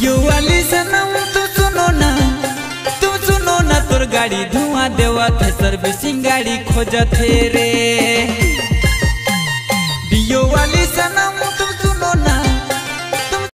यो वाली सनम तू सुनो ना तू सुनो ना तोर गाड़ी धुआँ देवा थे, सर्विसिंग गाड़ी खोजत हे रे।